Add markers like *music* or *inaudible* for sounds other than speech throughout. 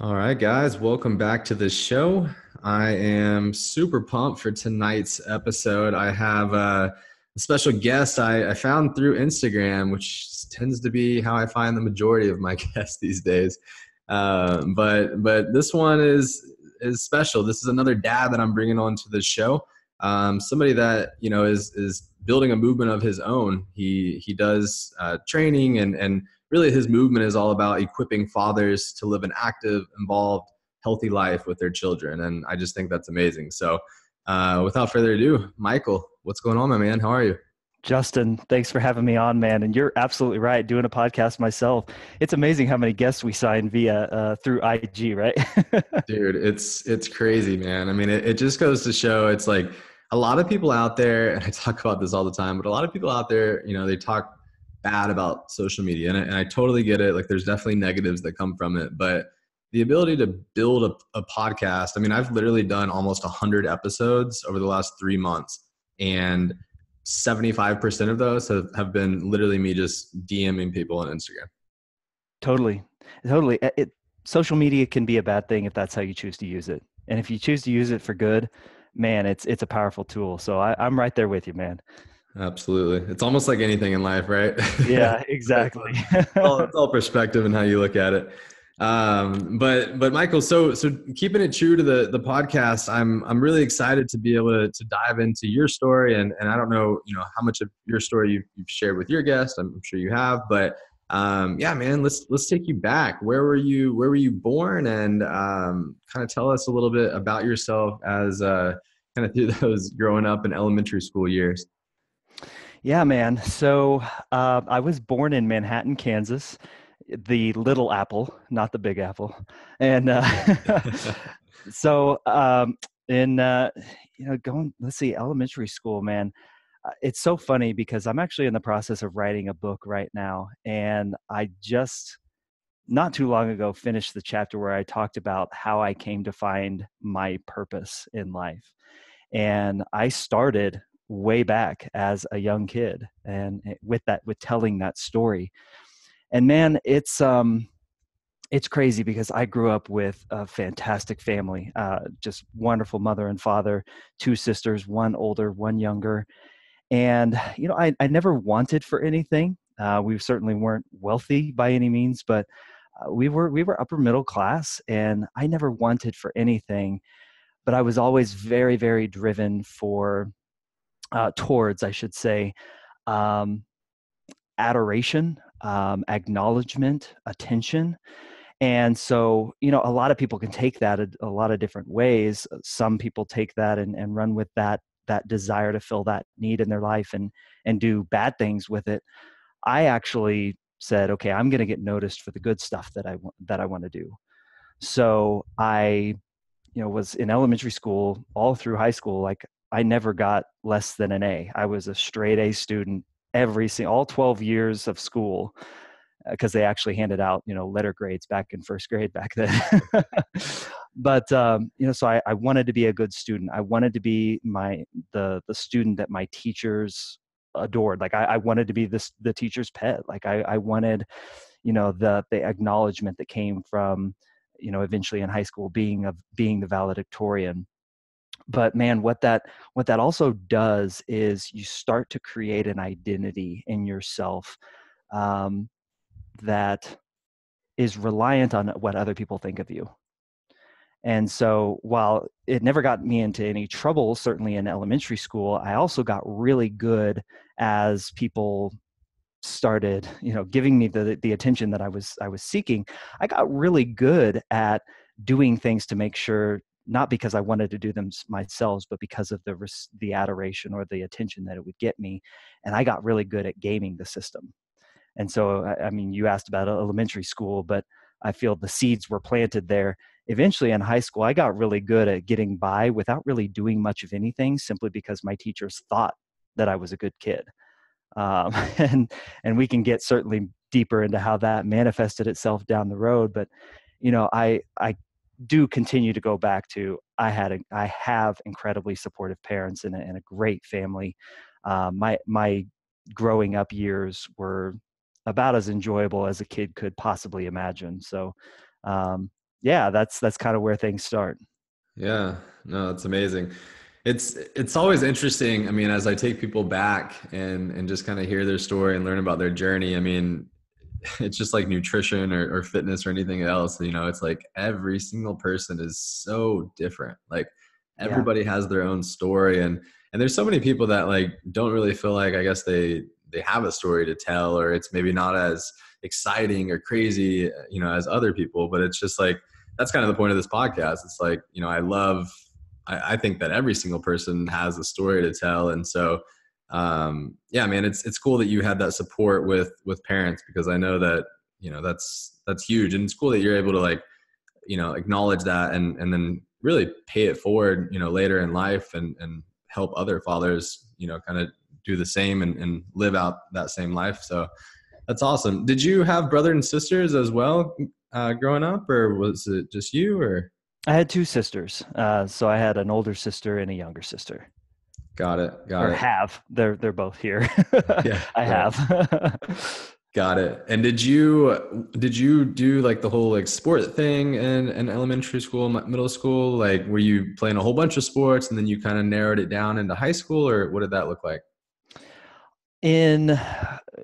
All right, guys, welcome back to the show. I am super pumped for tonight's episode. I have a, a special guest I, I, found through Instagram, which tends to be how I find the majority of my *laughs* guests these days. Uh, but but this one is is special. This is another dad that I'm bringing on to the show. Um, somebody that you know is is building a movement of his own. He he does uh, training and and really his movement is all about equipping fathers to live an active, involved, healthy life with their children. And I just think that's amazing. So uh, without further ado, Michael, what's going on, my man? How are you? Justin, thanks for having me on, man. And you're absolutely right. Doing a podcast myself, it's amazing how many guests we sign via uh, through IG, right? *laughs* Dude, it's it's crazy, man. I mean, it, it just goes to show it's like a lot of people out there, and I talk about this all the time, but a lot of people out there, you know, they talk bad about social media, and I, and I totally get it. Like, there's definitely negatives that come from it, but the ability to build a, a podcast. I mean, I've literally done almost 100 episodes over the last three months, and 75% of those have, have been literally me just DMing people on Instagram. Totally. Totally. It, social media can be a bad thing if that's how you choose to use it. And if you choose to use it for good, man, it's it's a powerful tool. So I, I'm right there with you, man. Absolutely. It's almost like anything in life, right? *laughs* Yeah, exactly. it's, all, it's all perspective and how you look at it. Um, but but Michael, so so keeping it true to the the podcast, I'm I'm really excited to be able to, to dive into your story and and I don't know you know how much of your story you've, you've shared with your guest. I'm sure you have, but um, yeah, man, let's let's take you back. Where were you Where were you born? And um, kind of tell us a little bit about yourself as uh, kind of through *laughs* those growing up in elementary school years. Yeah, man. So uh, I was born in Manhattan, Kansas, the Little Apple, not the Big Apple, and uh, *laughs* *laughs* so um, in uh, you know going let's see elementary school, man. Uh, it's so funny because I'm actually in the process of writing a book right now, and I just not too long ago finished the chapter where I talked about how I came to find my purpose in life. And I started way back as a young kid and with that with telling that story. And man it's um it's crazy because i grew up with a fantastic family uh, just wonderful mother and father two sisters one older one younger. And you know i, I never wanted for anything. Uh, we certainly weren't wealthy by any means but uh, we were we were upper middle class and i never wanted for anything but i was always very very driven for uh, towards, I should say, um, adoration, um, acknowledgement, attention. And so, you know, a lot of people can take that a, a lot of different ways. Some people take that and, and run with that that desire to fill that need in their life and and do bad things with it. I actually said, okay, I'm going to get noticed for the good stuff that I that I want to do. So I, you know, was in elementary school all through high school. Like I never got less than an A. I was a straight A student every single all 12 years of school because uh, they actually handed out you know letter grades back in first grade back then. *laughs* But um, you know so I, I, wanted to be a good student. I wanted to be my the the student that my teachers adored. Like i, I wanted to be this the teacher's pet. Like I, I wanted you know the the acknowledgement that came from you know eventually in high school being of being the valedictorian but man what that what that also does is you start to create an identity in yourself um, that is reliant on what other people think of you. And so while it never got me into any trouble certainly in elementary school i also got really good as people started you know giving me the the attention that i was i was seeking. I got really good at doing things to make sure not because I wanted to do them myself, but because of the the adoration or the attention that it would get me. And I got really good at gaming the system. And so, I mean, you asked about elementary school, but I feel the seeds were planted there. Eventually, in high school, I got really good at getting by without really doing much of anything, simply because my teachers thought that I was a good kid. Um, *laughs* and and we can get certainly deeper into how that manifested itself down the road. But you know, I I do continue to go back to I had a, I have incredibly supportive parents and a, and a great family. Uh, my my growing up years were about as enjoyable as a kid could possibly imagine. So, um, yeah, that's that's kind of where things start. Yeah, no, it's amazing. It's it's always interesting. I mean, as I take people back and and just kind of hear their story and learn about their journey. I mean, *laughs* it's just like nutrition or, or fitness or anything else. You know, it's like every single person is so different. Like everybody yeah. has their own story, and and there's so many people that like don't really feel like I guess they they have a story to tell, or it's maybe not as exciting or crazy, uh, you know, as other people. But it's just like that's kind of the point of this podcast. It's like you know, I love I, I think that every single person has a story to tell, and so um, yeah, man, it's it's cool that you had that support with with parents because I know that you know that's that's huge, and it's cool that you're able to like you know acknowledge that and and then really pay it forward, you know, later in life and and help other fathers, you know, kind of do the same and, and live out that same life. So that's awesome. Did you have brother and sisters as well uh, growing up, or was it just you? Or I had two sisters. Uh, so I had an older sister and a younger sister. Got it. Got or it. Have they're they're both here. yeah, *laughs* I have. *laughs* Got it. And did you did you do like the whole like sport thing in, in elementary school, middle school? Like, were you playing a whole bunch of sports and then you kind of narrowed it down into high school, or what did that look like? In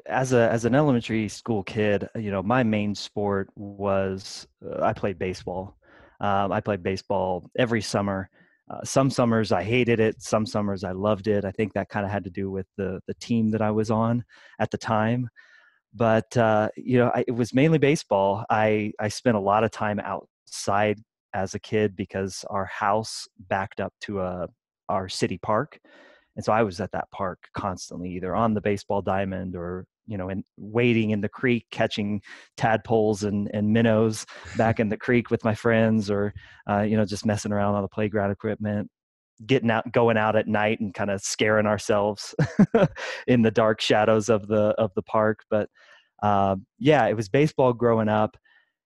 as a as an elementary school kid, you know, my main sport was uh, I played baseball. Um, I played baseball every summer. Uh, some summers I hated it. Some summers I loved it. I think that kind of had to do with the the team that I was on at the time. But uh, you know, I, it was mainly baseball. I I spent a lot of time outside as a kid because our house backed up to a our city park, and so I was at that park constantly, either on the baseball diamond or you know, and wading in the creek, catching tadpoles and, and minnows back in the creek with my friends, or uh, you know, just messing around on the playground equipment, getting out, going out at night, and kind of scaring ourselves *laughs* in the dark shadows of the of the park. But uh, yeah, it was baseball growing up.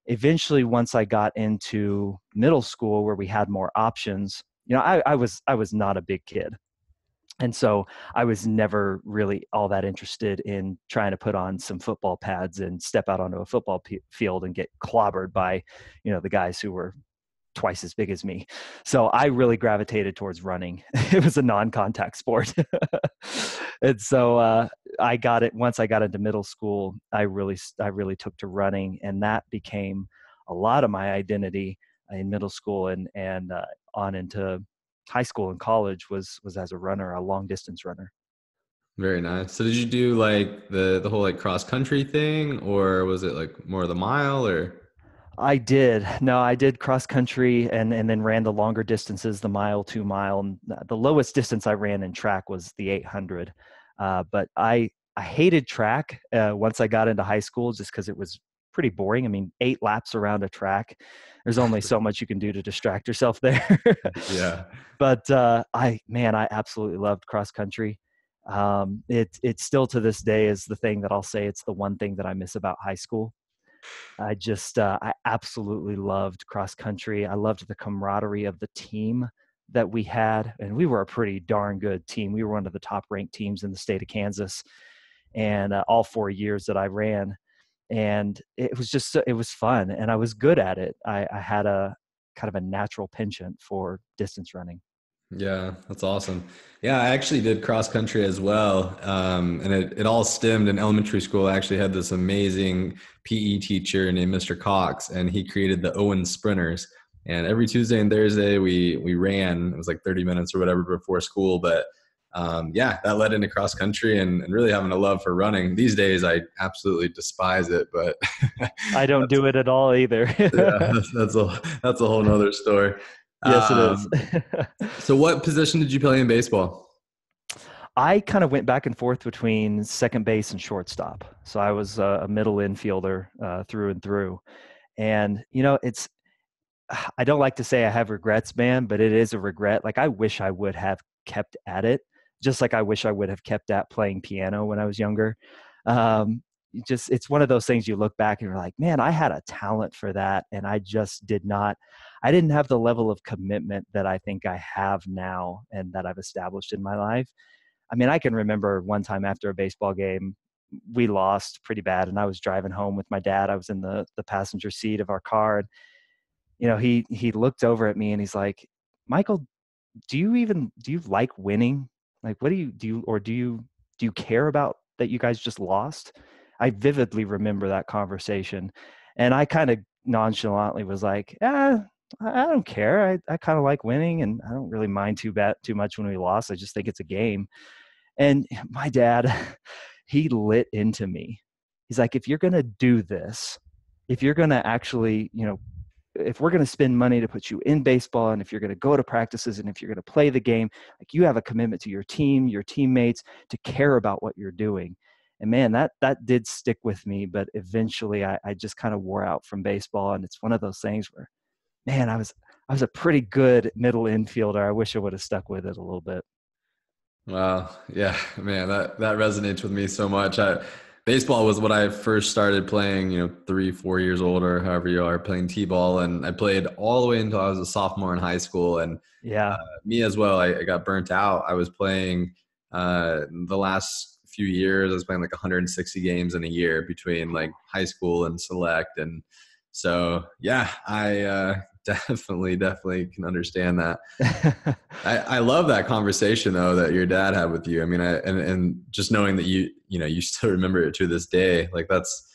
Eventually, once I got into middle school, where we had more options, you know, I, I was I was not a big kid and so I was never really all that interested in trying to put on some football pads and step out onto a football p- field and get clobbered by, you know, the guys who were twice as big as me. So I really gravitated towards running. *laughs* it was a non-contact sport. *laughs* and so uh, I got it once I got into middle school, I really I really took to running and that became a lot of my identity in middle school and and uh, on into high school and college was was as a runner, a long distance runner. Very nice. So did you do like the the whole like cross country thing or was it like more of the mile or I did. No, I did cross country and and then ran the longer distances, the mile, 2 mile. And the lowest distance I ran in track was the 800. Uh, but I I hated track uh, once I got into high school just because it was pretty boring. I mean, eight laps around a track. There's only *laughs* so much you can do to distract yourself there. *laughs* yeah. But uh, I, man, I absolutely loved cross country. Um, it, it still to this day is the thing that I'll say it's the one thing that I miss about high school. I just, uh, I absolutely loved cross country. I loved the camaraderie of the team that we had, and we were a pretty darn good team. We were one of the top ranked teams in the state of Kansas, and uh, all four years that I ran, and it was just it was fun and i was good at it. I, I had a kind of a natural penchant for distance running. Yeah that's awesome. Yeah i actually did cross country as well um, and it, it all stemmed in elementary school. I actually had this amazing pe teacher named mr cox and he created the owen sprinters and every tuesday and thursday we we ran. It was like 30 minutes or whatever before school but um, yeah, that led into cross country and, and, really having a love for running. These days, I absolutely despise it, but *laughs* I don't do it at all either. *laughs* yeah, that's, that's, a that's a whole nother story. Yes, um, it is. *laughs* so, what position did you play in baseball? I kind of went back and forth between second base and shortstop. So I was a middle infielder uh, through and through. And you know, it's *sighs* I don't like to say I have regrets, man, but it is a regret. Like I wish I would have kept at it just like I wish I would have kept at playing piano when I was younger. Um, just it's one of those things you look back and you're like, man, I had a talent for that, and I just did not. I didn't have the level of commitment that I think I have now and that I've established in my life. I mean, I can remember one time after a baseball game, we lost pretty bad, and I was driving home with my dad. I was in the the passenger seat of our car, and you know, he he looked over at me and he's like, Michael, do you even do you like winning? Like, what do you do? You, or do you do you care about that you guys just lost? I vividly remember that conversation, and I kind of nonchalantly was like, "Yeah, I don't care. I, I kind of like winning, and I don't really mind too bad too much when we lost. I just think it's a game." And *laughs* my dad, *laughs* he lit into me. He's like, "If you're gonna do this, if you're gonna actually, you know, if we're going to spend money to put you in baseball and if you're going to go to practices and if you're going to play the game like you have a commitment to your team your teammates to care about what you're doing. And man that that did stick with me but eventually i, I just kind of wore out from baseball and it's one of those things where man i was i was a pretty good middle infielder. I wish i would have stuck with it a little bit. Wow yeah man that that resonates with me so much. I baseball was what I first started playing, you know, three, four years old or however you are playing T-ball. And I played all the way until I was a sophomore in high school. And yeah, uh, me as well, I, I, got burnt out. I was playing uh, the last few years, I was playing like 160 games in a year between like high school and select. And so, yeah, I uh, definitely, definitely can understand that. *laughs* I, I love that conversation though that your dad had with you. I mean, I, and, and just knowing that you, you know, you *laughs* still remember it to this day, like that's,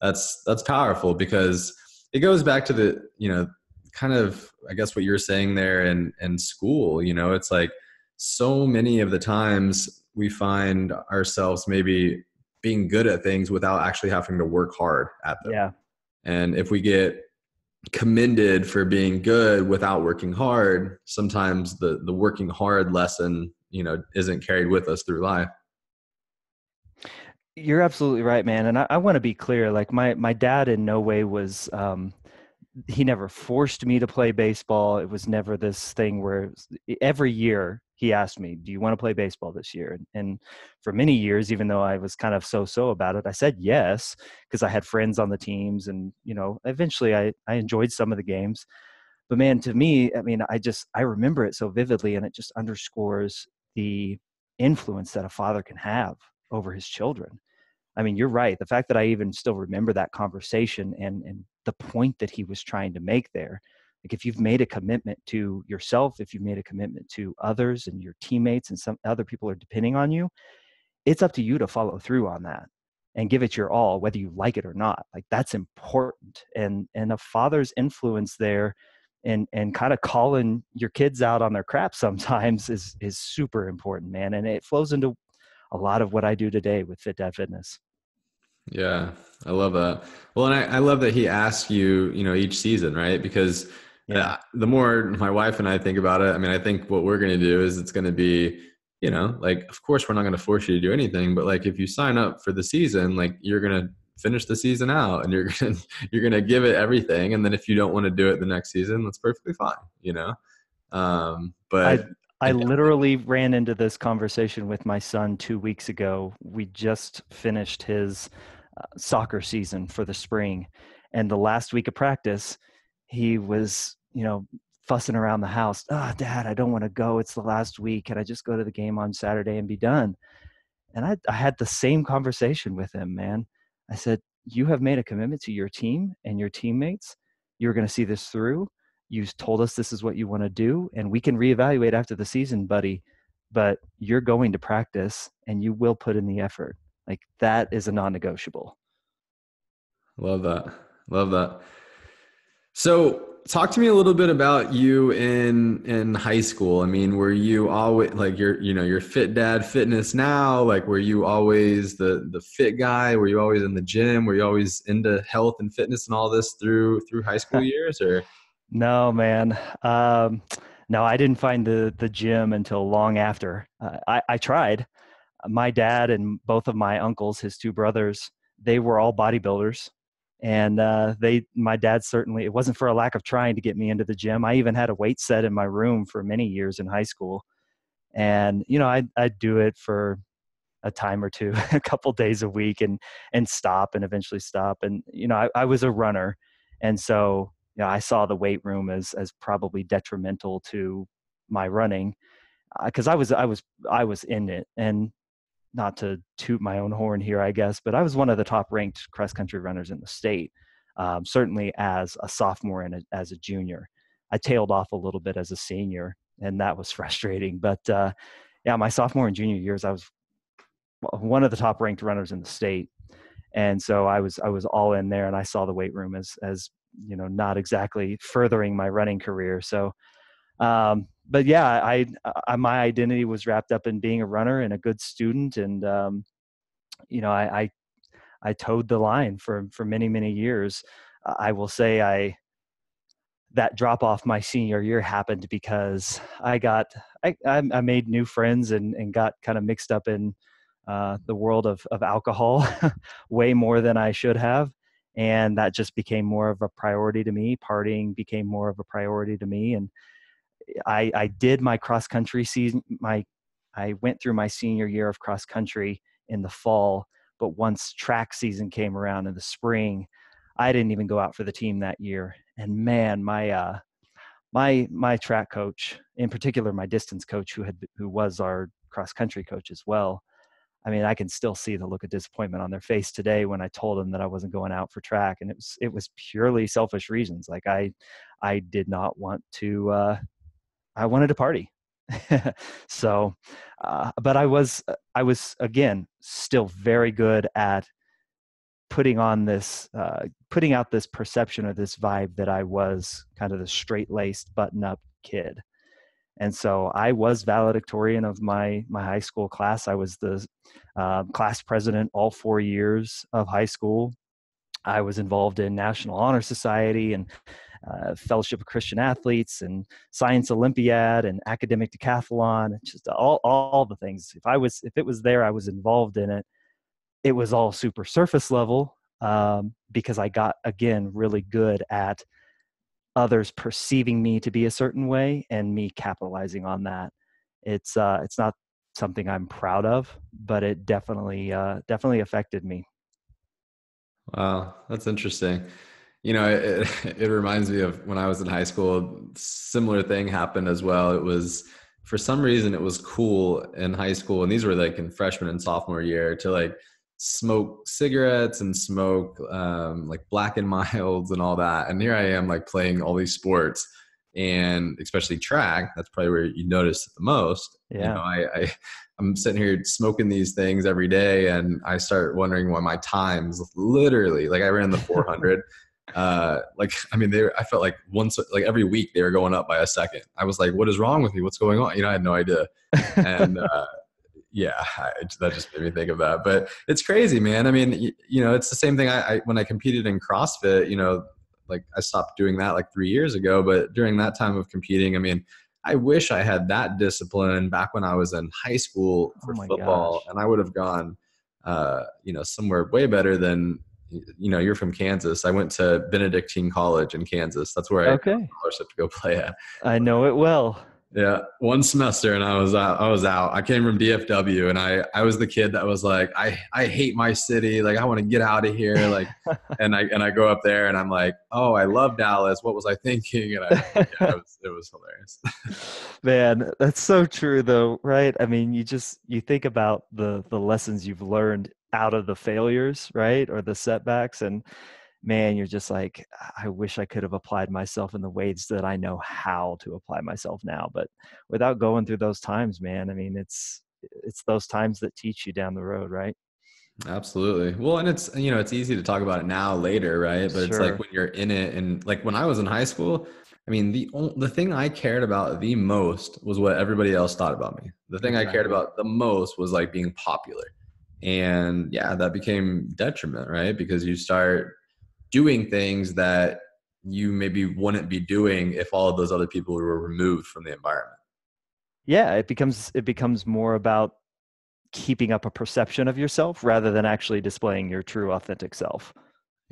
that's, that's powerful because it goes back to the, you know, kind of, I guess what you're saying there in, in school, you know, it's like so many of the times we find ourselves maybe being good at things without actually having to work hard at them. Yeah. And if we get commended for being good without working hard sometimes the the working hard lesson you know isn't carried with us through life. You're absolutely right man and i, I want to be clear like my my dad in no way was um he never forced me to play baseball. It was never this thing where every year he asked me, "Do you want to play baseball this year?" And for many years, even though I was kind of so-so about it, I said yes because I had friends on the teams, and you know, eventually I I enjoyed some of the games. But man, to me, I mean, I just I remember it so vividly, and it just underscores the influence that a father can have over his children. I mean, you're right. The fact that I even still remember that conversation and and the point that he was trying to make there like if you've made a commitment to yourself if you've made a commitment to others and your teammates and some other people are depending on you it's up to you to follow through on that and give it your all whether you like it or not like that's important. And and a father's influence there and and kind of calling your kids out on their crap *laughs* sometimes is is super important man and it flows into a lot of what i do today with fit dad fitness. Yeah i love that. Well and I, I love that he asks you you know each season right? Because yeah. The more my wife and i think about it i mean i think what we're going to do is it's going to be you know like of course we're not going to force you to do anything but like if you sign up for the season like you're going to finish the season out and you're *laughs* going to you're going to give it everything. And then if you don't want to do it the next season that's perfectly fine you know? Um but I, I literally ran into this conversation with my son two weeks ago. We just finished his uh, soccer season for the spring, and the last week of practice, he was, you know, fussing around the house. Oh, dad, I don't want to go. It's the last week. Can I just go to the game on Saturday and be done? And I, I had the same conversation with him, man. I said, You have made a commitment to your team and your teammates. You're going to see this through. You told us this is what you want to do, and we can reevaluate after the season, buddy. But you're going to practice and you will put in the effort. Like that is a non negotiable. Love that. Love that. So, talk to me a little bit about you in in high school. I mean, were you always like you're you know you're fit dad fitness now? Like, were you always the the fit guy? Were you always in the gym? Were you always into health and fitness and all this through through high school *laughs* years? Or no, man. Um, no, I didn't find the the gym until long after. Uh, I I tried. My dad and both of my uncles, his two brothers, they were all bodybuilders and uh, they my dad certainly it wasn't for a lack of trying to get me into the gym. I even had a weight set in my room for many years in high school. And you know i'd, I'd do it for a time or two *laughs* a couple days a week and and stop and eventually stop. And you know i, I was a runner. And so you know, i saw the weight room as as probably detrimental to my running because uh, i was i was i was in it. And not to toot my own horn here, I guess, but I was one of the top ranked cross country runners in the state. um, certainly as a sophomore and a, as a junior. I tailed off a little bit as a senior, and that was *laughs* frustrating. But uh, yeah, my sophomore and junior years, I was one of the top ranked runners in the state, and so I was I was all in there, and I saw the weight room as as you know not exactly furthering my running career. So, um, but yeah, I, I, my identity was wrapped up in being a runner and a good student, and um, you know I, I I toed the line for for many many years. I will say I that drop off my senior year happened because I got I, I made new friends and and got kind of mixed up in uh, the world of of alcohol *laughs* way more than I should have, and that just became more of a priority to me. Partying became more of a priority to me, and I I did my cross country season. My I went through my senior year of cross country in the fall, but once track season came around in the spring, I didn't even go out for the team that year. And man, my uh, my my track coach, in particular, my distance coach, who had who was our cross country coach as well. I mean, I can still see the look of disappointment on their face today when I told them that I wasn't going out for track, and it was it was purely selfish reasons. Like I, I did not want to. Uh, I wanted to party, *laughs* so, uh, but I was I was again still very good at putting on this uh, putting out this perception or this vibe that i was kind of the straight laced button up kid. And so i was valedictorian of my my high school class. I was the uh, class president all four years of high school. I was involved in national honor society and uh, fellowship of christian athletes and science olympiad and academic decathlon just all, all the things if i was if it was there i was involved in it it was all super surface level um, because I got again really good at others perceiving me to be a certain way and me capitalizing on that. It's uh, it's not something I'm proud of, but it definitely uh, definitely affected me. Wow, that's interesting. You know, it, it reminds me of when I was in high school. Similar thing happened as well. It was for some reason it was cool in high school, and these were like in freshman and sophomore year to like smoke cigarettes and smoke um, like black and *laughs* milds and all that. And here I am like playing all these sports and especially track. That's probably where you notice it the most. Yeah. You know, I, I I'm sitting here smoking these things every day, and I start wondering why my times literally like I ran the 400. Uh like i mean they i felt like once like every week they were going up by a second i was like what is wrong with me what's going on you know i had no idea and *laughs* uh yeah, I, that just made me think of that. But it's crazy, man. I mean, you, you know, it's the same thing. I, I, when I competed in CrossFit, you know, like I stopped doing that like three years ago. But during that time of competing, I mean, I wish I had that discipline back when I was in high school for oh football, gosh. and I would have gone, uh, you know, somewhere way better than. You know, you're from Kansas. I went to Benedictine College in Kansas. That's where I okay. got scholarship to go play at. I know it well. Yeah, one semester and I was out. I was out. I came from DFW and I I was the kid that was like I I hate my city. Like I want to get out of here. Like *laughs* and I and I go up there and I'm like oh I love Dallas. What was I thinking? And I yeah, it *laughs* was it was hilarious. *laughs* Man, that's so true though, right? I mean, you just you think about the the lessons you've learned out of the failures, right, or the setbacks, and man, you're just like, I wish I could have applied myself in the ways that I know how to apply myself now. But without going through those times, man, I mean, it's it's those times that teach you down the road, right? Absolutely. Well, and it's you know it's easy to talk about it now later, right? But sure. it's like when you're in it, and like when I was in high school, I mean the the thing I cared about the most was what everybody else thought about me. The thing. I cared about the most was like being popular, and yeah, that became detriment, right? Because you start doing things that you maybe wouldn't be doing if all of those other people were removed from the environment yeah it becomes it becomes more about keeping up a perception of yourself rather than actually displaying your true authentic self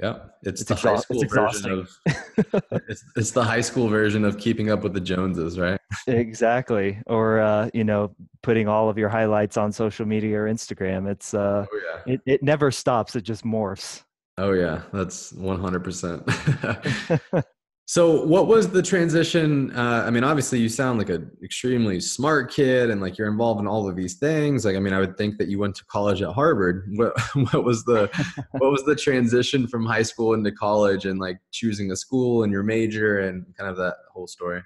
yeah. It's, it's the high school version of *laughs* it's, it's the high school version of keeping up with the joneses right? Exactly. Or uh, you know putting all of your highlights on social media or instagram. It's uh oh, yeah. it, it never stops. It just morphs. Oh yeah, that's 100%. *laughs* So, what was the transition? Uh, I mean, obviously, you sound like an extremely smart kid, and like you're involved in all of these things. Like, I mean, I would think that you went to college at Harvard. What, *laughs* what was the *laughs* what was the transition from high school into college, and like choosing a school and your major, and kind of that whole story?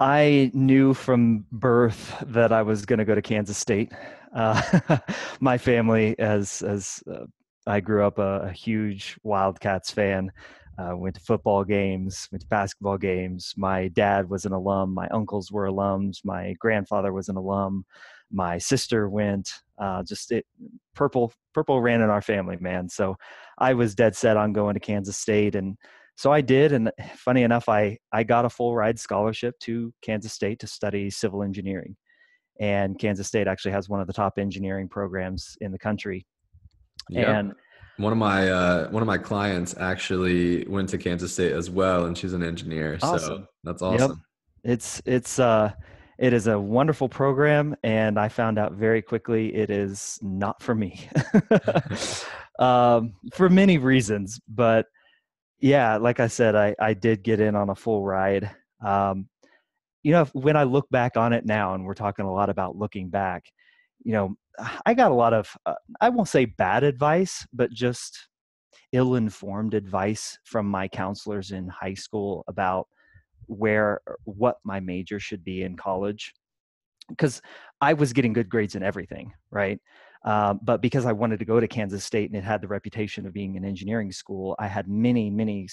I knew from birth that I was going to go to Kansas State. Uh, *laughs* my family, as as uh, I grew up a, a huge Wildcats fan uh, went to football games, went to basketball games. My dad was an alum. My uncles were alums. My grandfather was an alum. My sister went. Uh, just it, purple, purple ran in our family, man. So I was dead set on going to Kansas State, and so I did. And *laughs* funny enough, I I got a full ride scholarship to Kansas State to study civil engineering, and Kansas State actually has one of the top engineering programs in the country. Yep. And one of my uh, one of my clients actually went to Kansas State as well, and she's an engineer. Awesome. So that's awesome. Yep. It's it's uh it is a wonderful program, and I found out very quickly it is not for me, *laughs* um, for many reasons. But yeah, like I said, I I did get in on a full ride. Um, you know, when I look back on it now, and we're talking a lot about looking back, you know, I got a lot of, uh, I won't say bad advice, but just ill informed advice from my counselors in high school about where, what my major should be in college. Because I was getting good grades in everything, right? Um, but because I wanted to go to Kansas State and it had the reputation of being an engineering school, I had many, many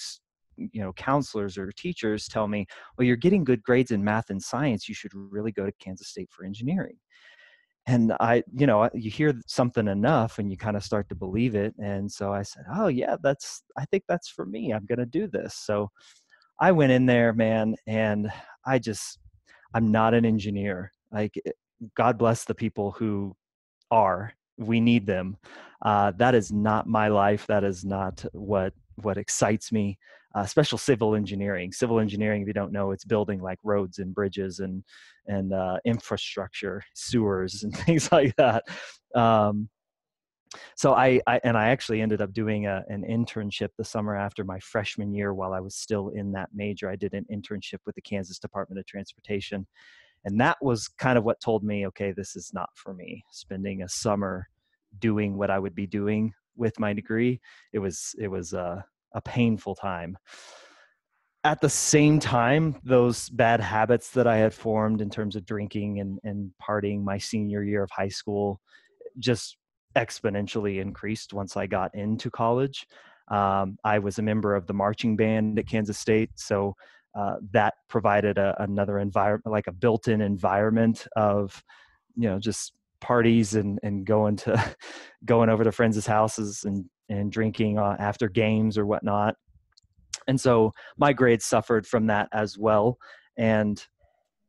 you know counselors or teachers tell me well you're getting good grades in math and science you should really go to kansas state for engineering and i you know you hear something enough and you kind of start to believe it and so i said oh yeah that's i think that's for me i'm going to do this. So i went in there man and i just i'm not an engineer like eh, god bless the people who are we need them uh, that is not my life that is not what what excites me uh, special civil engineering. Civil engineering, if you don't know, it's building like roads and bridges and and uh, infrastructure, sewers and *laughs* things like that. Um, so I, I, and I actually ended up doing a, an internship the summer after my freshman year while I was still in that major. I did an internship with the Kansas Department of Transportation, and that was kind of what told me, okay, this is not for me. Spending a summer doing what I would be doing with my degree, it was it was uh, a painful time. At the same time, those bad habits that I had formed in terms of drinking and, and partying my senior year of high school just exponentially increased once I got into college. Um, I was a member of the marching band at Kansas State, so uh, that provided a, another environment, like a built-in environment of, you know, just parties and and going to *laughs* going over to friends' houses and and drinking uh, after games or whatnot. And so my grades suffered from that as well. And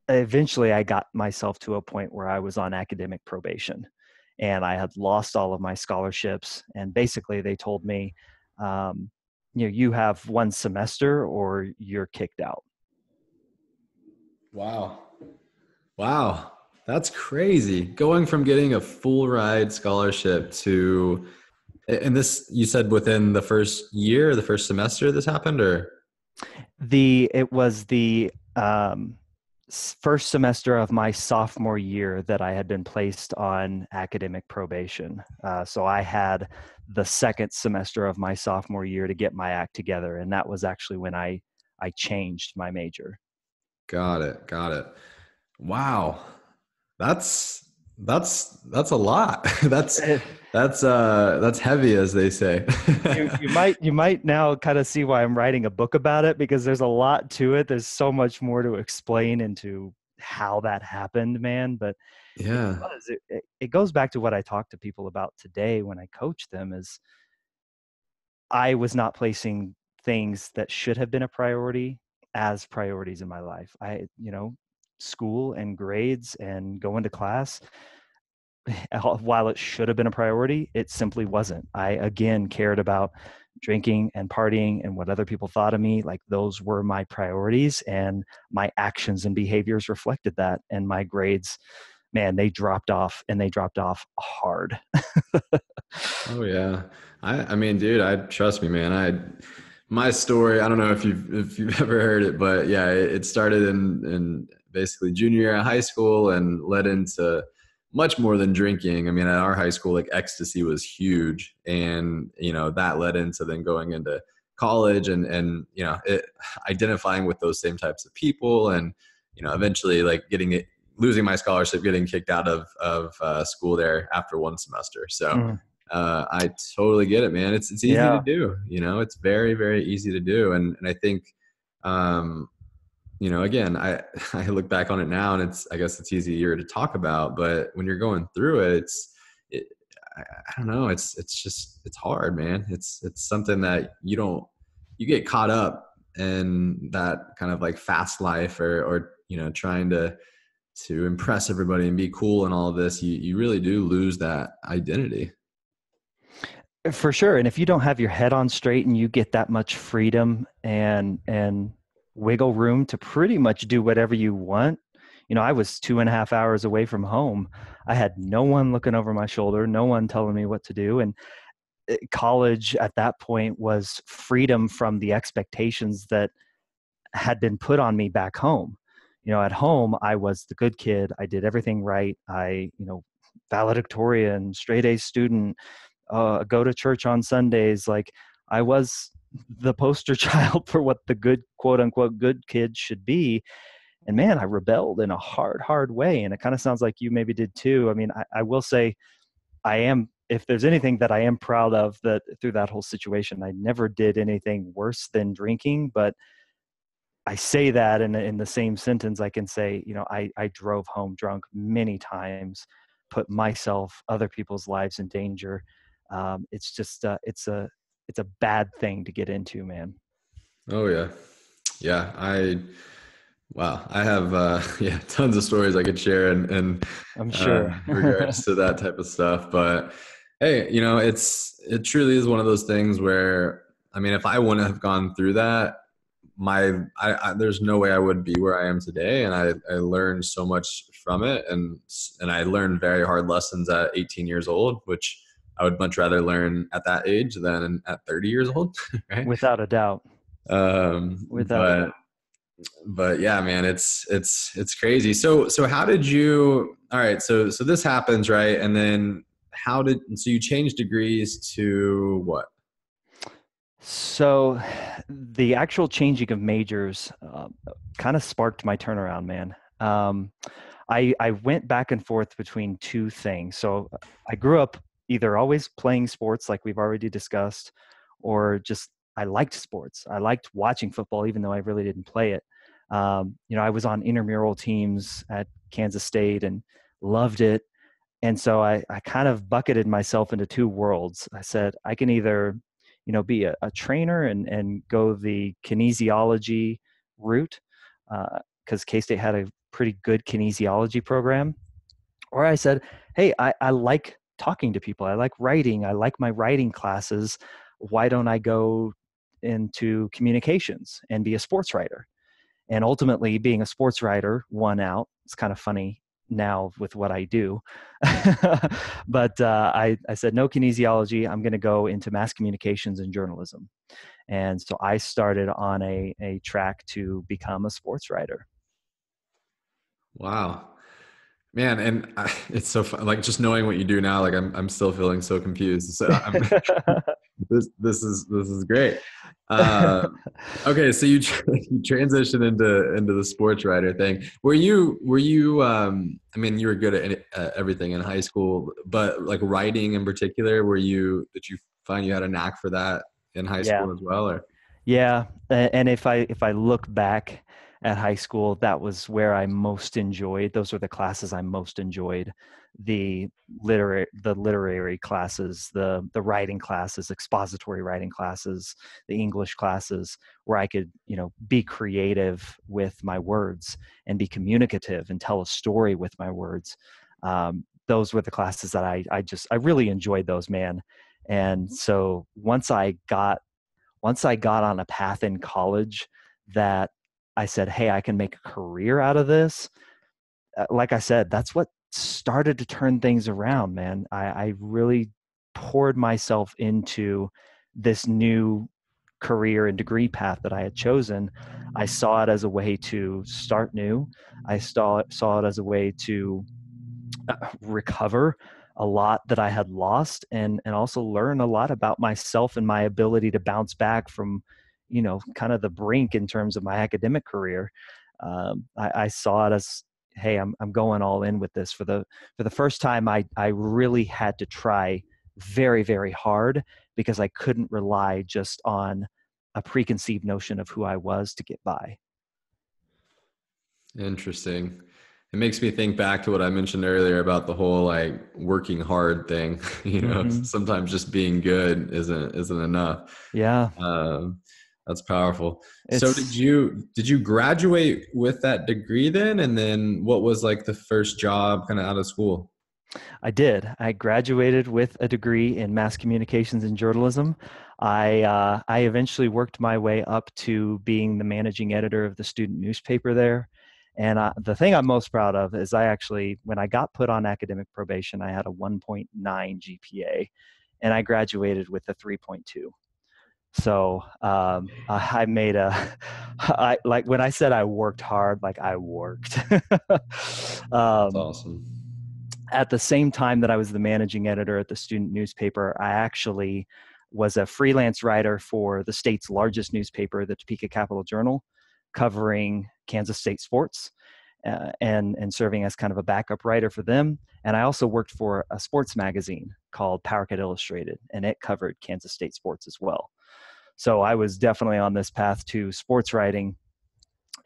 eventually I got myself to a point where I was on academic probation and I had lost all of my scholarships. And basically they told me, um, you know, you have one semester or you're kicked out. Wow. Wow. That's crazy. Going from getting a full ride scholarship to and this you said within the first year, the first semester this happened or the it was the um first semester of my sophomore year that I had been placed on academic probation. Uh, so I had the second semester of my sophomore year to get my act together, and that was actually when I I changed my major. Got it. Got it. Wow, that's that's that's a lot. *laughs* that's *laughs* that's uh that's heavy as they say. you, *laughs* you, might you might now kind of see why I'm writing a book about it because there's a lot to it. There's so much more to explain into how that happened, man. But yeah, it, it, it goes back to what I talk to people about today when I coach them is I was not placing things that should have been a priority as priorities in my life. I, you know, school and grades and going to class *laughs* while it should have been a priority it simply wasn't. I again cared about drinking and partying and what other people thought of me like those were my priorities and my actions and behaviors reflected that and my grades man they dropped off and they dropped off hard. Oh *laughs* yeah. I i mean dude i trust me man i my story, I don't know if you've if you've *laughs* ever heard it, but yeah, it, it started in in basically junior year of high school and led into much more than drinking. I mean, at our high school, like ecstasy was huge, and you know that led into then going into college and and you know it, identifying with those same types of people, and you know eventually like getting it, losing my scholarship, getting kicked out of of uh, school there after one semester. So. Mm. Uh, I totally get it, man. It's it's easy yeah. to do. You know, it's very very easy to do, and and I think um, you know, again, I *laughs* I look back on it now, and it's I guess it's easier to talk about. But when you're going through it, it's it, I, I don't know. It's it's just it's hard, man. It's it's something that you don't you get caught up in that kind of like fast life or or you know trying to to impress everybody and be cool and all of this. You you really do lose that identity. For sure, and if you don't have your head on straight and you get that much freedom and and wiggle room to pretty much do whatever you want. You know, I was two and a half hours away from home. I had no one looking over my shoulder, no one telling me what to do. And eh, college at that point was freedom from the expectations that had been put on me back home. You know, at home, I was the good kid. I did everything right. I, you know, valedictorian, straight A student, uh, go to church on Sundays. Like I was the poster *laughs* child for what the good quote unquote good kid should be. And man i rebelled in a hard hard way and it kind of sounds like you maybe did too. I mean I, I, will say i am if there's anything that i am proud of that through that whole situation i never did anything worse than drinking but i say that in, in the same sentence i can say you know i, I drove home drunk many times put myself other people's lives in danger. Um, it's just uh, it's a it's a bad thing to get into, man. Oh yeah, yeah. I wow. I have uh, *laughs* yeah tons of stories I could share, and and I'm sure uh, *laughs* regards to that type of stuff. But hey, you know, it's it truly is one of those things where I mean, if I wouldn't have gone through that, my I, I, there's no way I would be where I am today, and I I learned so much from it, and and I learned very hard lessons at 18 years old, which I would much rather learn at that age than at 30 years old. *laughs* Right? Without a doubt. Um, Without. But, but yeah, man, it's it's it's crazy. So so how did you? All right, so so this happens, right? And then how did so you change degrees to what? So the actual changing of majors uh, kind of sparked my turnaround, man. Um, I, I went back and forth between two things. So I grew up either always playing sports like we've already discussed or just i liked sports. I liked watching football even though i really didn't play it. Um, you know i was on intramural teams at kansas state and loved it. And so i, I kind of bucketed myself into two worlds. I said i can either you know be a, a trainer and, and go the kinesiology route because uh, k-state had a pretty good kinesiology program or i said hey i, I like talking to people. I like writing. I like my writing classes. Why don't I go into communications and be a sports writer? And ultimately, being a sports writer won out. It's kind of funny now with what I do. *laughs* but uh, I, I said, no kinesiology. I'm going to go into mass communications and journalism. And so I started on a, a track to become a sports writer. Wow. Man, and I, *laughs* it's so fun. Like just knowing what you do now, like I'm, I'm still feeling so confused. So *laughs* *laughs* this, this is, this is great. Uh, okay, so you, you transitioned into into the sports writer thing. Were you, were you? Um, I mean, you were good at uh, everything in high school, but like writing in particular, were you? Did you find you had a knack for that in high yeah. school as well, or? Yeah, and if I if I look back at high school, that was where I most enjoyed. Those were the classes I most enjoyed. The literary, the literary classes, the the writing classes, expository writing classes, the English classes, where I could, you know, be creative with my words and be communicative and tell a story with my words. Um, those were the classes that I I just I really enjoyed those, man. And so once I got once I got on a path in college that I said, hey, I can make a career out of this. Uh, like I said, that's what started to turn things around, man. I, I really poured myself into this new career and degree path that I had chosen, I saw it as a way to start new. I saw it, saw it as a way to uh, recover a lot that I had lost and and also learn a lot about myself and my ability to bounce back from you know kind of the brink in terms of my academic career. Um, I, I saw it as hey I'm, I'm going all in with this for the for the first time I, I really had to try very very hard because I couldn't rely just on a preconceived notion of who I was to get by. Interesting. It makes me think back to what I mentioned earlier about the whole like working hard thing. *laughs* you know, mm-hmm. sometimes just being good isn't isn't enough. Yeah. Um, that's powerful. It's, so did you did you graduate with that degree then and then what was like the first job kind of out of school? I did. I graduated with a degree in mass communications and journalism. I uh, I eventually worked my way up to being the managing editor of the student newspaper there. And uh, the thing I'm most proud of is I actually, when I got put on academic probation, I had a 1.9 GPA, and I graduated with a 3.2. So um, I made a, *laughs* I like when I said I worked hard, like I worked. *laughs* um, That's awesome. At the same time that I was the managing editor at the student newspaper, I actually was a freelance writer for the state's largest newspaper, the Topeka Capital Journal, covering Kansas State sports. Uh, and and serving as kind of a backup writer for them. And I also worked for a sports magazine called Powercat Illustrated, and it covered Kansas State sports as well. So I was definitely on this path to sports writing.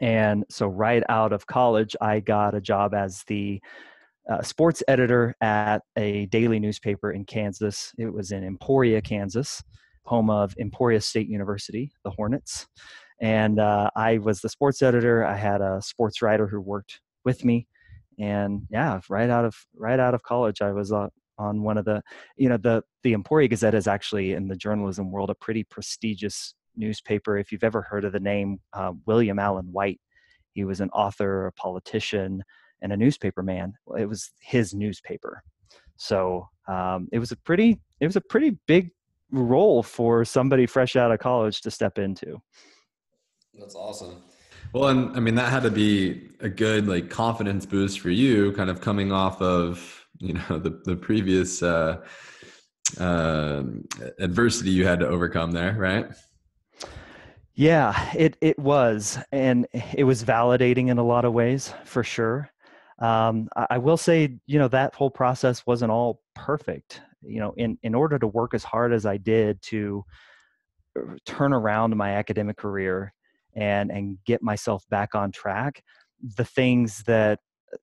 And so, right out of college, I got a job as the uh, sports editor at a daily newspaper in Kansas. It was in Emporia, Kansas, home of Emporia State University, the Hornets. And uh, I was the sports editor. I had a sports writer who worked with me, and yeah, right out of right out of college, I was uh, on one of the you know the the Emporia Gazette is actually in the journalism world a pretty prestigious newspaper. If you've ever heard of the name uh, William Allen White, he was an author, a politician, and a newspaper man. It was his newspaper, so um, it was a pretty it was a pretty big role for somebody fresh out of college to step into. That's awesome. Well, and I mean that had to be a good like confidence boost for you, kind of coming off of you know the the previous uh, uh, adversity you had to overcome there, right? Yeah, it it was, and it was validating in a lot of ways, for sure. Um, I, I will say, you know, that whole process wasn't all perfect. You know, in in order to work as hard as I did to uh, turn around my academic career and and get myself back on track, the things that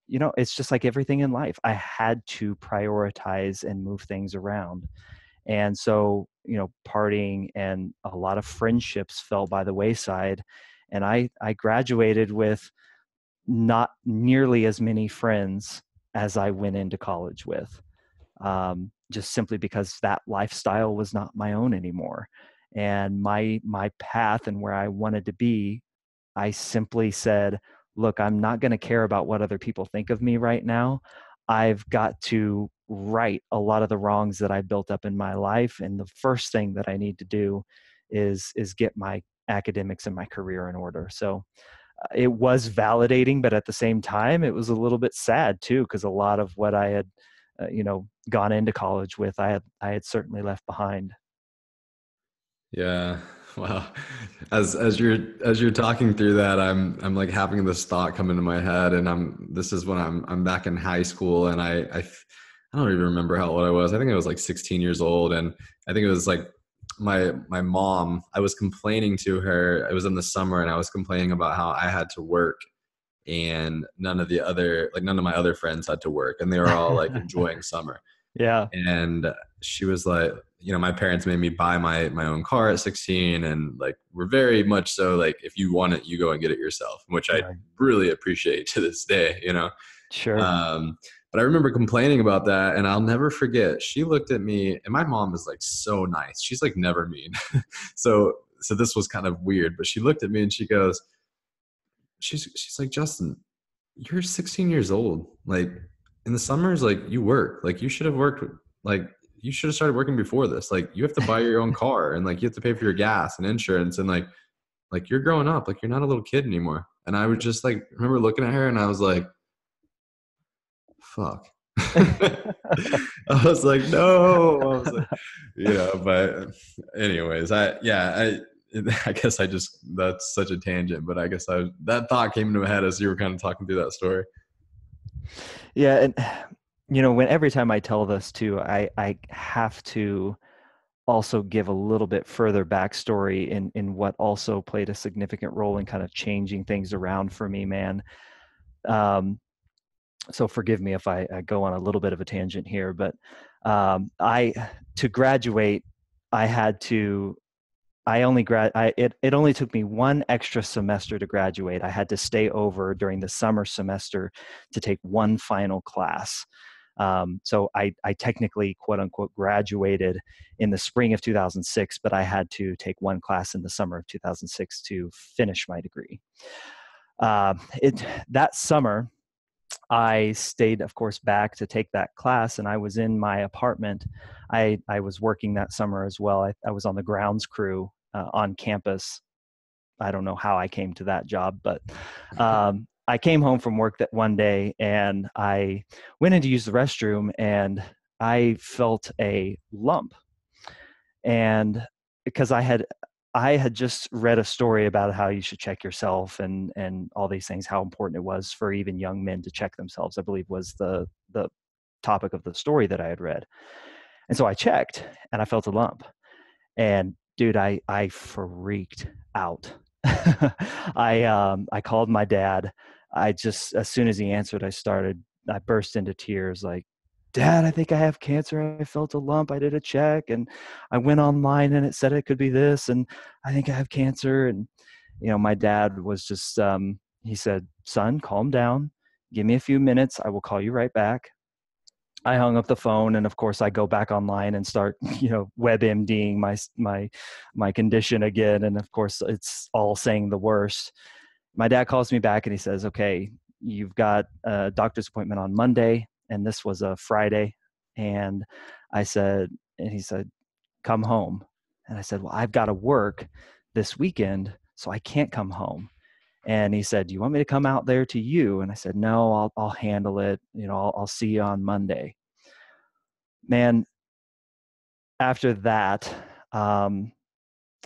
you know, it's just like everything in life. I had to prioritize and move things around. And so, you know, partying and a lot of friendships fell by the wayside. And I, I graduated with not nearly as many friends as I went into college with, um, just simply because that lifestyle was not my own anymore. And my my path and where I wanted to be, I simply said, look, I'm not going to care about what other people think of me right now. I've got to right a lot of the wrongs that I built up in my life. And the first thing that I need to do is is get my academics and my career in order. So uh, it was validating, but at the same time, it was a little bit sad too, because a lot of what I had, uh, you know, gone into college with, I had I had certainly left behind. Yeah, Wow. As as you're as you're talking through that, I'm I'm like having this thought come into my head, and I'm this is when I'm I'm back in high school, and I I I don't even remember how old I was. I think I was like 16 years old, and I think it was like my my mom. I was complaining to her. It was in the summer, and I was complaining about how I had to work, and none of the other like none of my other friends had to work, and they were all like *laughs* enjoying summer. Yeah. And she was like, you know, my parents made me buy my my own car at 16 and like we're very much so like if you want it, you go and get it yourself, which I really appreciate to this day, you know. Sure. Um, but I remember complaining about that and I'll never forget. She looked at me and my mom is like so nice. She's like never mean. *laughs* so so this was kind of weird, but she looked at me and she goes, She's she's like, Justin, you're 16 years old. Like in the summers, like you work. Like you should have worked like you should have started working before this. Like you have to buy your own *laughs* car and like you have to pay for your gas and insurance and like like you're growing up. Like you're not a little kid anymore. And I was just like remember looking at her and I was like, fuck. *laughs* I was like, no. I was like, know, but anyways, I yeah, I *laughs* I guess I just that's such a tangent, but I guess I that thought came into my head as you were kind of talking through that story. Yeah, and you know, when every time I tell this too, I I have to also give a little bit further backstory in in what also played a significant role in kind of changing things around for me, man. Um, so forgive me if I, I go on a little bit of a tangent here, but um, I to graduate, I had to I only grad I, it it only took me one extra semester to graduate. I had to stay over during the summer semester to take one final class. Um, so I, I technically quote unquote graduated in the spring of 2006, but I had to take one class in the summer of 2006 to finish my degree. Uh, it that summer, I stayed, of course, back to take that class, and I was in my apartment. I I was working that summer as well. I, I was on the grounds crew uh, on campus. I don't know how I came to that job, but *laughs* um, I came home from work that one day and I went in to use the restroom and I felt a lump. And because I had I had just read a story about how you should check yourself and and all these things, how important it was for even young men to check themselves. I believe was the the topic of the story that I had read. And so I checked and I felt a lump. And dude, I I freaked out. *laughs* I um I called my dad. I just as soon as he answered, I started I burst into tears like Dad, I think I have cancer. I felt a lump. I did a check and I went online and it said it could be this and I think I have cancer and you know, my dad was just um he said, "Son, calm down. Give me a few minutes. I will call you right back." I hung up the phone, and of course, I go back online and start, *laughs* you know, WebMDing my my my condition again, and of course, it's all saying the worst. My dad calls me back and he says, "Okay, you've got a doctor's appointment on Monday, and this was a Friday." And I said, and he said, "Come home." And I said, "Well, I've got to work this weekend, so I can't come home." and he said do you want me to come out there to you and i said no i'll, I'll handle it you know I'll, I'll see you on monday man after that um,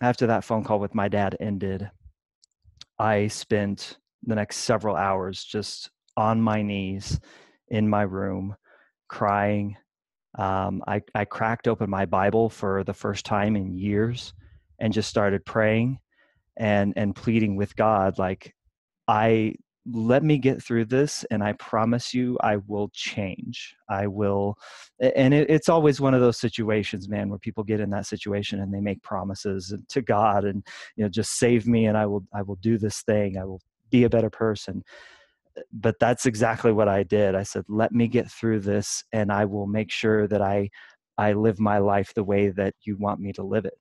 after that phone call with my dad ended i spent the next several hours just on my knees in my room crying um, I, I cracked open my bible for the first time in years and just started praying and and pleading with God like I let me get through this and I promise you I will change. I will and it, it's always one of those situations man where people get in that situation and they make promises to God and you know just save me and I will I will do this thing. I will be a better person. Uh, but that's exactly what I did. I said let me get through this and I will make sure that I I live my life the way that you want me to live it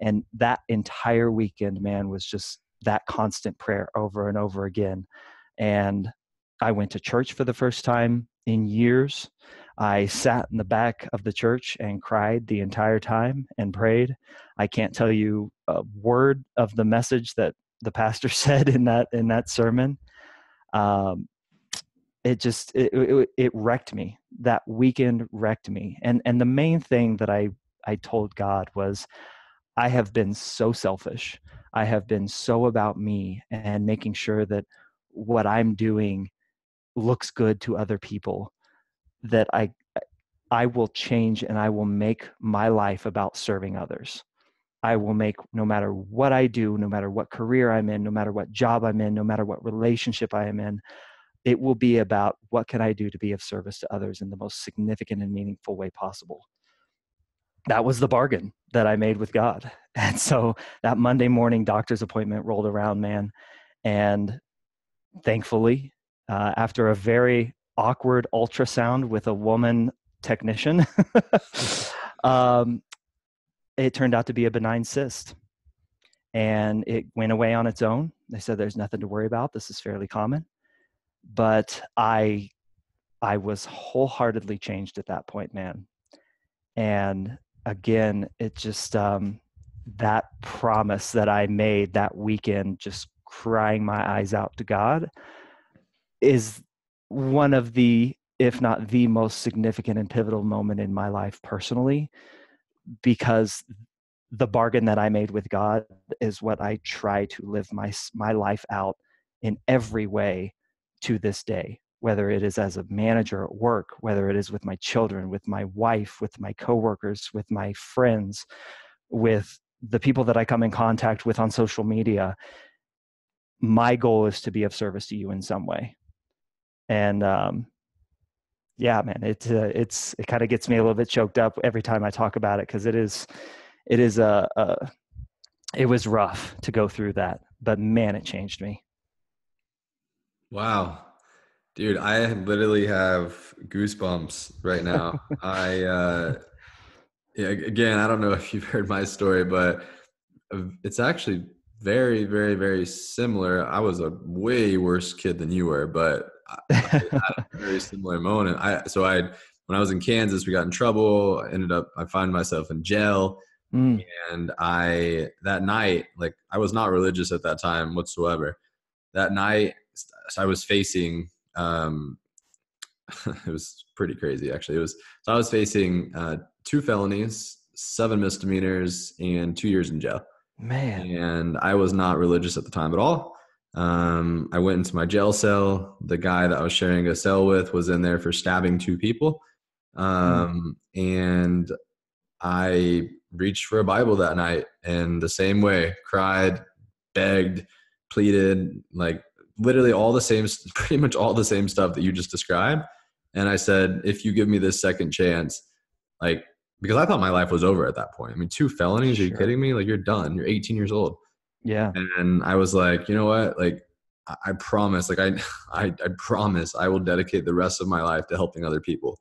and that entire weekend man was just that constant prayer over and over again and i went to church for the first time in years. I sat in the back of the church and cried the entire time and prayed. I can't tell you a word of the message that the pastor *laughs* said in that in that sermon. Um, it just it, it, it wrecked me. That weekend wrecked me. And and the main thing that i i told god was I have been so selfish. I have been so about me and making sure that what I'm doing looks good to other people that I I will change and I will make my life about serving others. I will make no matter what I do, no matter what career I'm in, no matter what job I'm in, no matter what relationship I am in, it will be about what can I do to be of service to others in the most significant and meaningful way possible that was the bargain that I made with God. *laughs* And so that Monday morning doctor's appointment rolled around, man. And thankfully, uh, after a very awkward ultrasound with a woman technician, *laughs* um, it turned out to be a benign cyst. And it went away on its own. They said there's nothing to worry about. This is fairly common. But I I was wholeheartedly changed at that point, man and again it just um, that promise that i made that weekend just crying my eyes out to god is one of the if not the most significant and pivotal moment in my life personally because the bargain that i made with god is what i try to live my my life out in every way to this day whether it is as a manager at work, whether it is with my children, with my wife, with my coworkers, with my friends, with the people that I come in contact with on social media, my goal is to be of service to you in some way. And um, yeah, man, it uh, it's it kind of gets me a little bit choked up every time I talk about it because it is it is a, a it was rough to go through that, but man, it changed me. Wow, Dude, I literally have goosebumps right now. *laughs* I uh yeah, again, I don't know if you've heard my story, but it's actually very, very, very similar. I was a way worse kid than you were, but I had a *laughs* very similar moment. I so I when I was in Kansas, we got in trouble. I ended up I find myself in jail. Mm. And I that night, like I was not religious at that time whatsoever. That night I was facing um, *laughs* it was pretty crazy actually. It was so I was facing uh, two felonies, seven misdemeanors, and two years in jail. Man, and I was not religious at the time at all. Um, I went into my jail cell. The guy that I was sharing a cell with was in there for stabbing two people, um, mm. and I reached for a Bible that night, and the same way, cried, begged, pleaded, like literally all the same, *laughs* pretty much all the same stuff that you just described. And I said, if you give me this second chance, like, because I thought my life was over at that point. I mean, two felonies, sure. are you kidding me? Like, you're done. You're 18 years old. Yeah. And I was like, you know what? Like, I promise, like, I, *laughs* I, I promise I will dedicate the rest of my life to helping other people.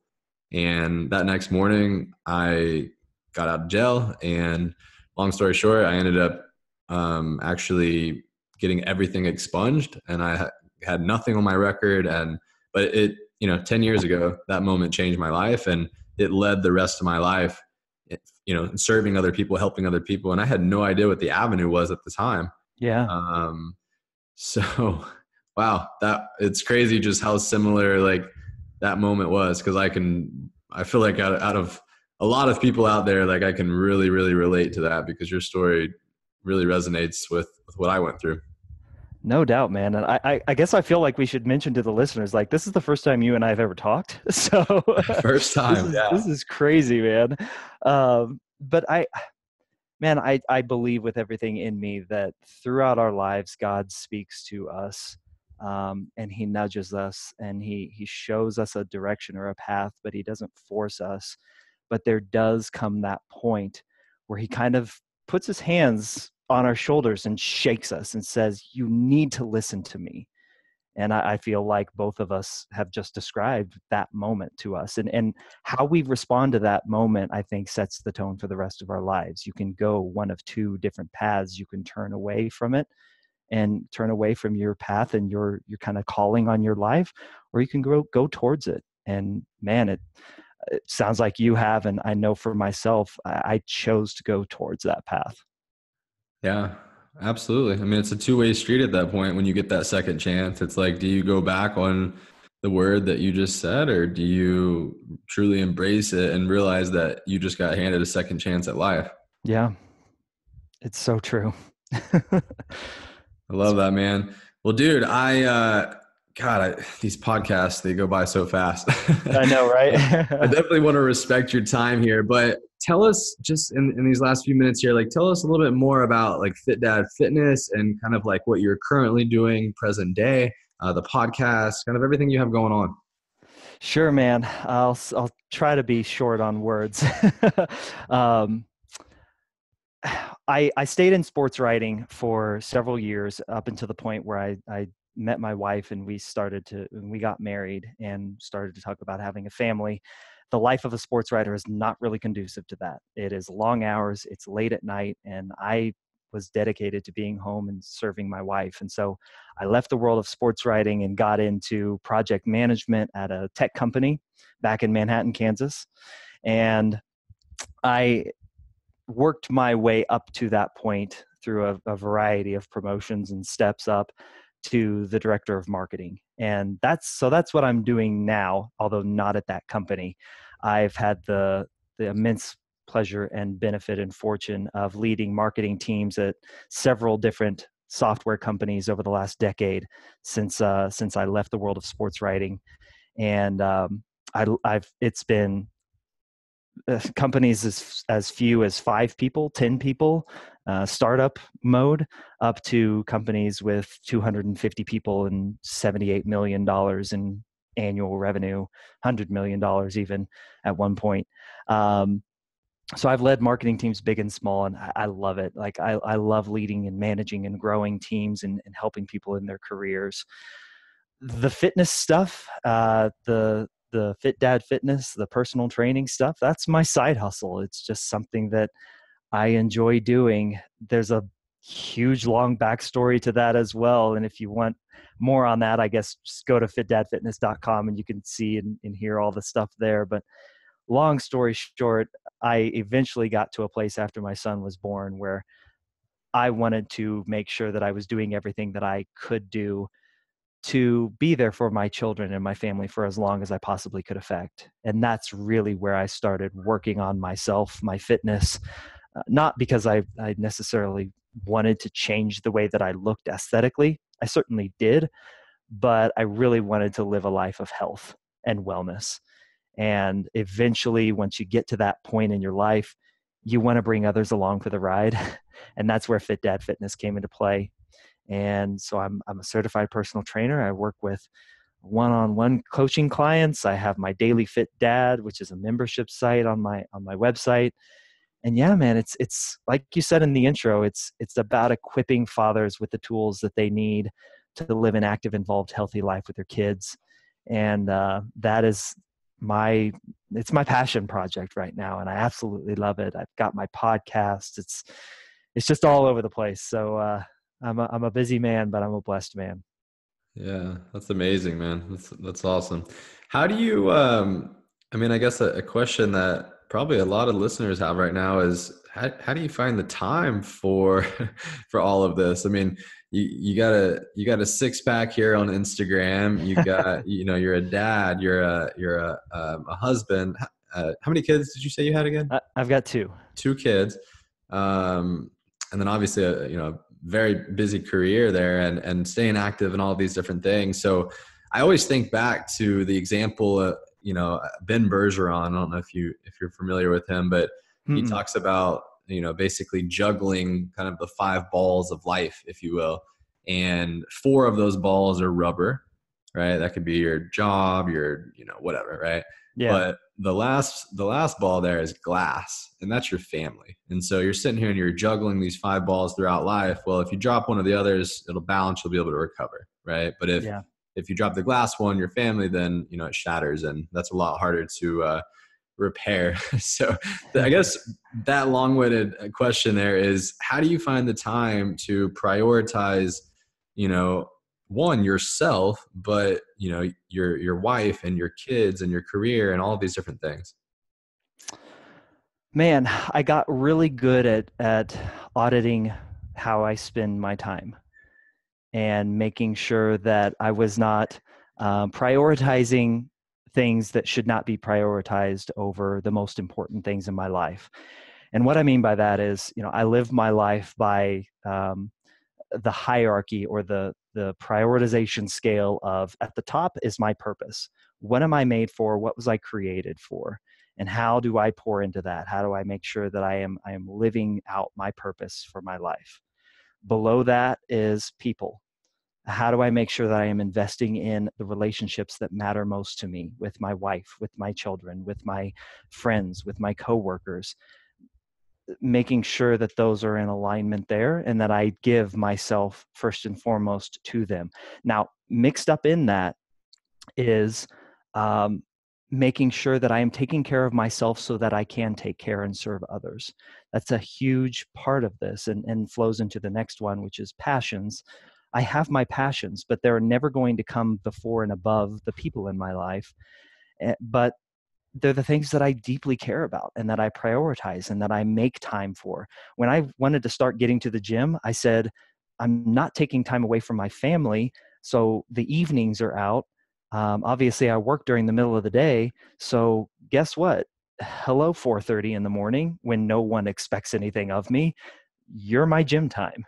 And that next morning, I got out of jail. And long story short, I ended up um, actually getting everything expunged and I had nothing on my record and but it you know 10 years ago that moment changed my life and it led the rest of my life you know serving other people helping other people and I had no idea what the avenue was at the time. Yeah. Um *laughs* so wow that it's crazy just how similar like that moment was because I can I feel like out, out of a lot of people out there like I can really really relate to that because your story really resonates with with what I went through no doubt, man. And I, I, guess I feel like we should mention to the listeners, like this is the first time you and I have ever talked. *laughs* So *laughs* first *laughs* time, this is, yeah. This is crazy, man. Um, but I, man, I, I believe with everything in me that throughout our lives, God speaks to us, um, and He nudges us, and He He shows us a direction or a path, but He doesn't force us. But there does come that point where He kind of puts His hands on our shoulders and shakes us and says, You need to listen to me. And I, I, feel like both of us have just described that moment to us. And, and how we respond to that moment, I think, sets the tone for the rest of our lives. You can go one of two different paths. You can turn away from it and turn away from your path and your your kind of calling on your life, or you can go go towards it. And man, it it sounds like you have, and I know for myself, I, I chose to go towards that path. Yeah, absolutely. I mean, it's a two way street at that point when you get that second chance. It's like, do you go back on the word that you just said, or do you truly embrace it and realize that you just got handed a second chance at life? Yeah, it's so true. I love that, man. Well, dude, I, uh, God, I, these podcasts, they go by so fast. I know, right? *laughs* I definitely want to respect your time here, but tell us just in, in these last few minutes here, like tell us a little bit more about like Fit Dad Fitness and kind of like what you're currently doing present day, uh, the podcast, kind of everything you have going on. Sure, man. I'll, I'll try to be short on words. *laughs* um, *sighs* I, I stayed in sports writing for several years up until the point where I, I met my wife and we started to we got married and started to talk about having a family the life of a sports writer is not really conducive to that. It is long hours it's late at night and i was dedicated to being home and serving my wife and so i left the world of sports writing and got into project management at a tech company back in manhattan kansas and I worked my way up to that point through a, a, variety of promotions and steps up to the director of marketing and that's so that's what i'm doing now although not at that company. I've had the the immense pleasure and benefit and fortune of leading marketing teams at several different software companies over the last decade since uh, since I left the world of sports writing, and um, I, have it's been uh, companies as as few as five people, ten people, uh, startup mode, up to companies with 250 people and 78 million dollars in annual revenue, hundred million dollars even at one point. Um, so I've led marketing teams big and small, and I, I love it. Like I, I, love leading and managing and growing teams and, and helping people in their careers. The fitness stuff, uh, the the Fit Dad fitness, the personal training stuff, that's my side hustle. It's just something that I enjoy doing. There's a huge long backstory to that as well. And if you want more on that, I guess just go to fitdadfitness.com and you can see and, and hear all the stuff there. But long story short, I eventually got to a place after my son was born where I wanted to make sure that I was doing everything that I could do to be there for my children and my family for as long as I possibly could affect. And that's really where I started working on myself, my fitness, uh, not because I, I necessarily wanted to change the way that I looked aesthetically. I certainly did, but I really wanted to live a life of health and wellness. And eventually, once you get to that point in your life, you want to bring others along for the ride. *laughs* and that's where Fit Dad Fitness came into play. And so I'm, I'm a certified personal trainer. I work with one on one coaching clients. I have my Daily Fit Dad, which is a membership site on my on my website. And yeah, man, it's it's like you said in the intro, it's it's about equipping fathers with the tools that they need to live an active, involved, healthy life with their kids. And uh, that is my it's my passion project right now and i absolutely love it. I've got my podcast. It's it's just all over the place. So uh i'm a, I'm a busy man but i'm a blessed man. Yeah that's amazing man. That's that's awesome. How do you um i mean i guess a, a question that probably a lot of listeners have right now is how, how do you find the time for *laughs* for all of this i mean you, you got a you got a six pack here on Instagram. You *laughs* got you know you're a dad. You're a you're a um, a husband. Uh, how many kids did you say you had again? I've got two. Two kids, um, and then obviously a you know very busy career there and and staying active and all these different things. So I always think back to the example. You know Ben Bergeron. I don't know if you if you're familiar with him, but mm he talks about you know basically juggling kind of the five balls of life if you will and four of those balls are rubber right that could be your job your you know whatever right yeah. but the last the last ball there is glass and that's your family and so you're sitting here and you're juggling these five balls throughout life well if you drop one of the others it'll balance you'll be able to recover right but if yeah. If you drop the glass one your family then you know it shatters and that's a lot harder to uh, repair. *laughs* so I guess that long-winded uh, question there is how do you find the time to prioritize, you know, one yourself, but you know, your your wife and your kids and your career and all these different things? Man, I got really good at at auditing how I spend my time and making sure that I was not um, prioritizing things that should not be prioritized over the most important things in my life. And what I mean by that is, you know, I live my life by um, the hierarchy or the the prioritization scale of at the top is my purpose. What am I made for? What was I created for? And how do I pour into that? How do I make sure that I am I am living out my purpose for my life? Below that is people how do I make sure that I am investing in the relationships that matter most to me with my wife, with my children, with my friends, with my coworkers? Making sure that those are in alignment there and that I give myself first and foremost to them. Now, mixed up in that is um, making sure that I am taking care of myself so that I can take care and serve others. That's a huge part of this and, and flows into the next one, which is passions I have my passions, but they're never going to come before and above the people in my life. Eh, but they're the things that I deeply care about and that I prioritize and that I make time for. When I wanted to start getting to the gym, I said, I'm not taking time away from my family. So the evenings are out. Um, obviously, I work during the middle of the day. So guess what? Hello, 4:30 in the morning when no one expects anything of me. You're my gym time,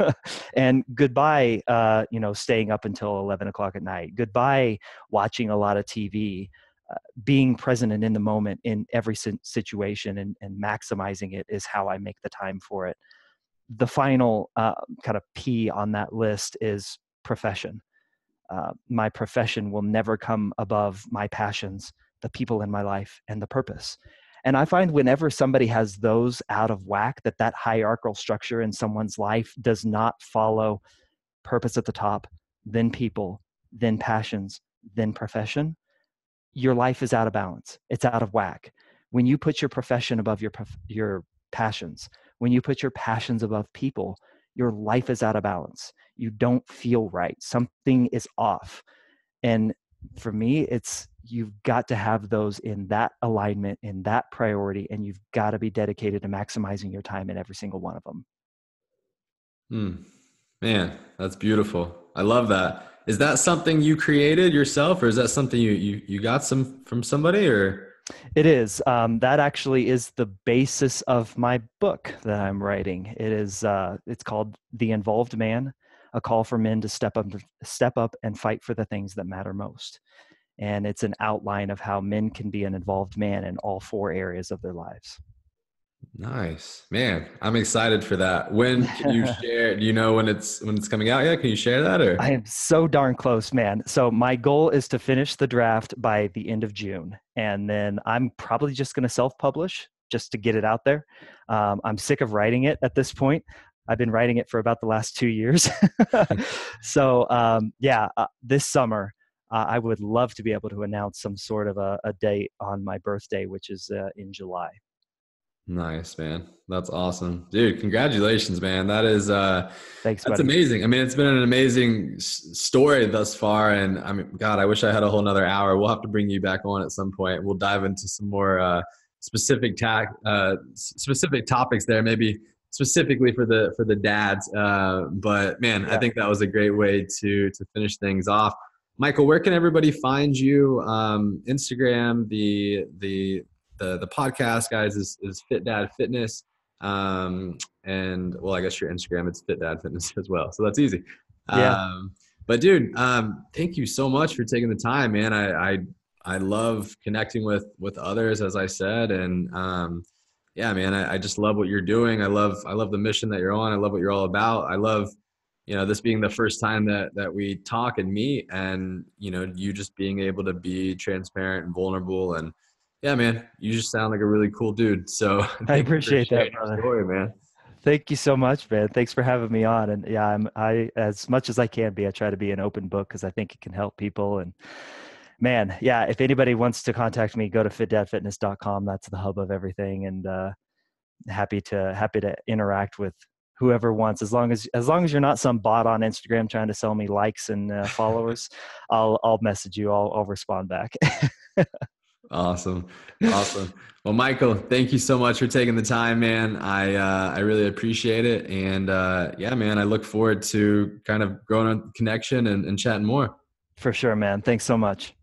*laughs* and goodbye. Uh, you know, staying up until 11 o'clock at night. Goodbye, watching a lot of TV. Uh, being present and in the moment in every situation and, and maximizing it is how I make the time for it. The final uh, kind of P on that list is profession. Uh, my profession will never come above my passions, the people in my life, and the purpose. And I find whenever somebody has those out of whack, that that hierarchical structure in someone's life does not follow purpose at the top, then people, then passions, then profession your life is out of balance. It's out of whack. When you put your profession above your your passions, when you put your passions above people, your life is out of balance. You don't feel right. Something is off. And for me, it's you've got to have those in that alignment, in that priority, and you've got to be dedicated to maximizing your time in every single one of them. Hmm. Man, that's beautiful. I love that. Is that something you created yourself, or is that something you you, you got some from somebody, or? It is. Um, that actually is the basis of my book that I'm writing. It is. Uh, it's called "The Involved Man: A Call for Men to Step Up, Step Up, and Fight for the Things That Matter Most." And it's an outline of how men can be an involved man in all four areas of their lives. Nice, man. I'm excited for that. When can you *laughs* share? Do you know when it's when it's coming out yet? Can you share that or? I am so darn close, man. So my goal is to finish the draft by the end of June, and then I'm probably just going to self-publish just to get it out there. Um, I'm sick of writing it at this point. I've been writing it for about the last two years. *laughs* so um, yeah, uh, this summer uh, I would love to be able to announce some sort of a, a date on my birthday, which is uh, in July. Nice, man. That's awesome. Dude, congratulations, man. That is uh Thanks, That's buddy. amazing. I mean, it's been an amazing story thus far and I mean, god, I wish I had a whole nother hour. We'll have to bring you back on at some point. We'll dive into some more uh specific tac uh specific topics there, maybe specifically for the for the dads. Uh but man, yeah. I think that was a great way to to finish things off. Michael, where can everybody find you? Um, Instagram, the the the the podcast guys is is Fit Dad Fitness. Um, and well, I guess your Instagram it's Fit Dad Fitness *laughs* as well. So that's easy. Yeah. Um, but dude, um, thank you so much for taking the time, man. I I, I love connecting with with others, as I said, and um, yeah, man, I, I just love what you're doing. I love I love the mission that you're on. I love what you're all about. I love you know this being the first time that that we talk and meet and you know you just being able to be transparent and vulnerable and yeah, man, you just sound like a really cool dude. So *laughs* I appreciate that, brother. Story, man. Thank you so much, man. Thanks for having me on. And yeah, I'm I as much as I can be, I try to be an open book because I think it can help people. And man, yeah, if anybody wants to contact me, go to fitdadfitness.com. That's the hub of everything. And uh, happy to happy to interact with whoever wants as long as as long as you're not some bot on instagram trying to sell me likes and uh, followers *laughs* i'll i'll message you i'll, I'll respond back *laughs* Awesome. Awesome. Well, Michael, thank you so much for taking the time, man. I uh, I really appreciate it. And uh, yeah, man, I look forward to kind of growing a connection and, and chatting more. For sure, man. Thanks so much.